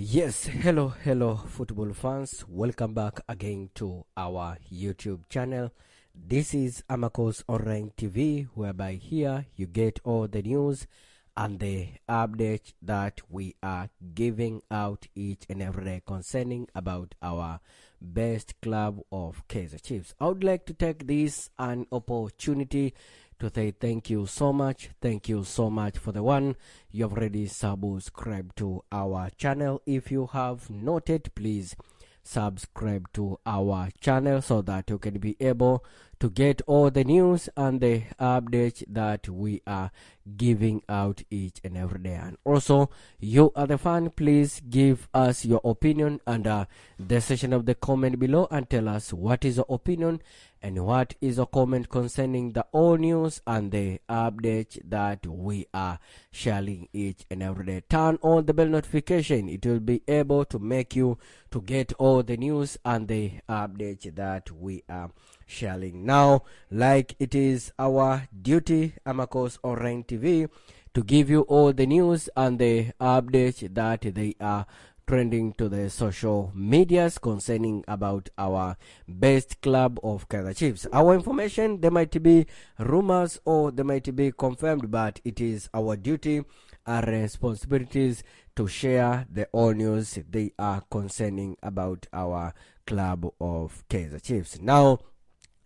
Yes, hello, hello, football fans. Welcome back again to our YouTube channel. This is Amakhosi Online TV, whereby here you get all the news and the updates that we are giving out each and every day concerning about our best club of Kaizer Chiefs. I would like to take this an opportunity to say thank you so much. Thank you so much for the one you have already subscribed to our channel. If you have not yet, please subscribe to our channel so that you can be able to get all the news and the updates that we are giving out each and every day. And also, you are the fan, please give us your opinion under uh, the section of the comment below and tell us what is your opinion and what is your comment concerning the all news and the updates that we are sharing each and every day. Turn on the bell notification. It will be able to make you to get all the news and the updates that we are sharing. Now, like it is our duty, Amakhosi Online TV, to give you all the news and the updates that they are trending to the social medias concerning about our best club of Kaizer Chiefs. Our information, there might be rumors or they might be confirmed, but it is our duty our responsibilities to share the all news they are concerning about our club of Kaizer Chiefs. Now,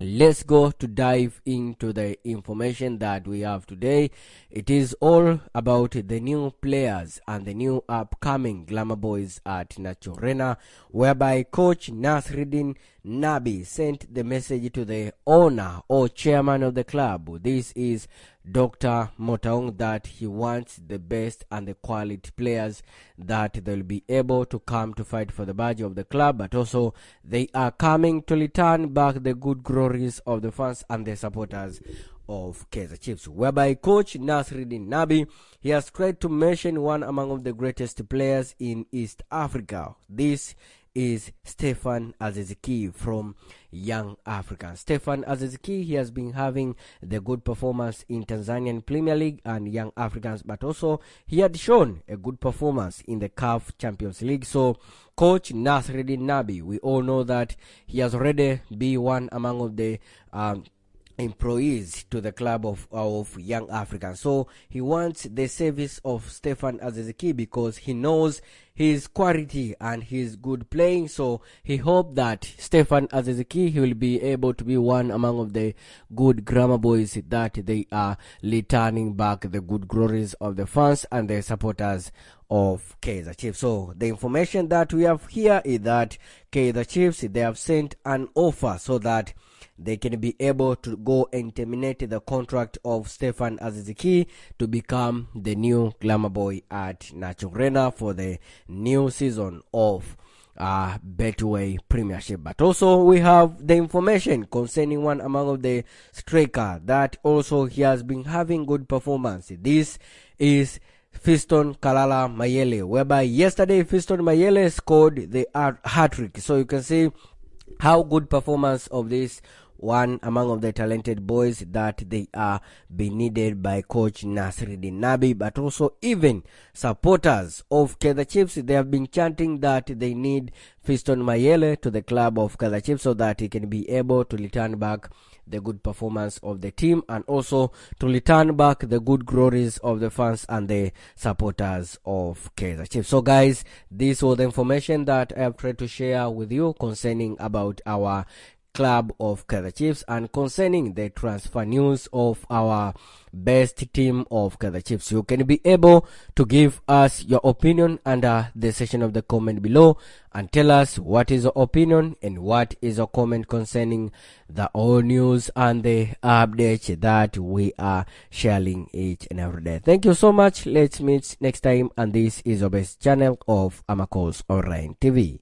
let's go to dive into the information that we have today. It is all about the new players and the new upcoming glamour boys at Naturena whereby coach Nasreddine nabi sent the message to the owner or chairman of the club. This is dr motaung that he wants the best and the quality players that they'll be able to come to fight for the badge of the club. But also they are coming to return back the good glories of the fans and the supporters of Kaizer Chiefs, whereby coach Nasreddine Nabi he has tried to mention one among the greatest players in East Africa. This is Stefan Aziz Ki from Young Africans. Stefan Aziz Ki, he has been having the good performance in Tanzanian Premier League and Young Africans, but also he had shown a good performance in the CAF Champions League. So, coach Nasreddine Nabi, we all know that he has already been one among of the um, employees to the club of, of young Africans. So he wants the service of Stefan Aziz Ki because he knows his quality and his good playing. So he hoped that Stefan Aziz Ki he will be able to be one among of the good grammar boys that they are returning back the good glories of the fans and the supporters of Kaizer Chiefs. So the information that we have here is that Kaizer Chiefs they have sent an offer so that they can be able to go and terminate the contract of Stefan Aziz Ki to become the new glamour boy at Naturena for the new season of uh, Betway Premiership. But also we have the information concerning one among of the striker that also he has been having good performance. This is Fiston Kalala Mayele, whereby yesterday Fiston Mayele scored the hat trick. So you can see how good performance of this one among of the talented boys that they are being needed by coach Nasreddine Nabi, but also even supporters of Kaizer Chiefs. They have been chanting that they need Fiston Mayele to the club of Kaizer Chiefs so that he can be able to return back the good performance of the team and also to return back the good glories of the fans and the supporters of Kaizer Chiefs. So guys, this was the information that I have tried to share with you concerning about our club of Kaizer Chiefs and concerning the transfer news of our best team of Kaizer Chiefs. You can be able to give us your opinion under the section of the comment below and tell us what is your opinion and what is your comment concerning the all news and the updates that we are sharing each and every day. Thank you so much. Let's meet next time and this is your best channel of Amakhosi Online TV.